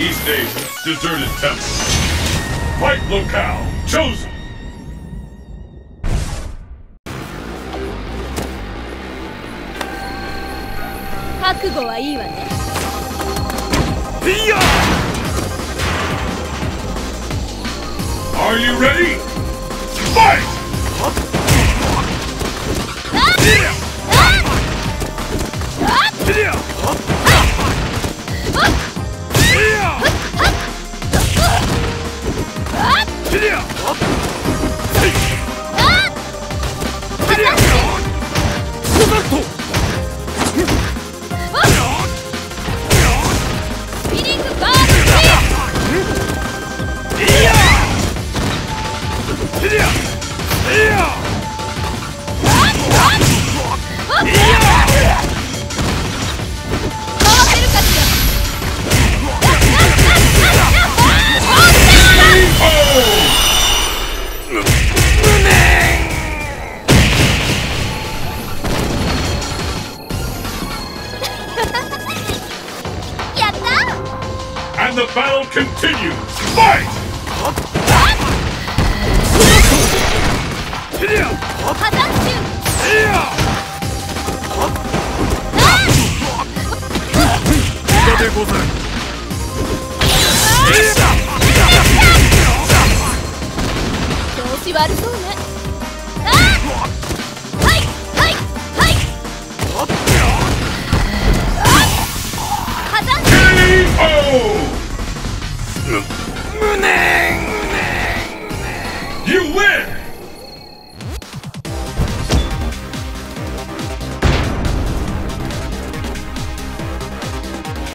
East Asia, deserted temple. Fight locale, chosen! Are you ready? Fight! Huh? 死ね the battle continues! Fight! Fight! 悪そうね Oh! む胸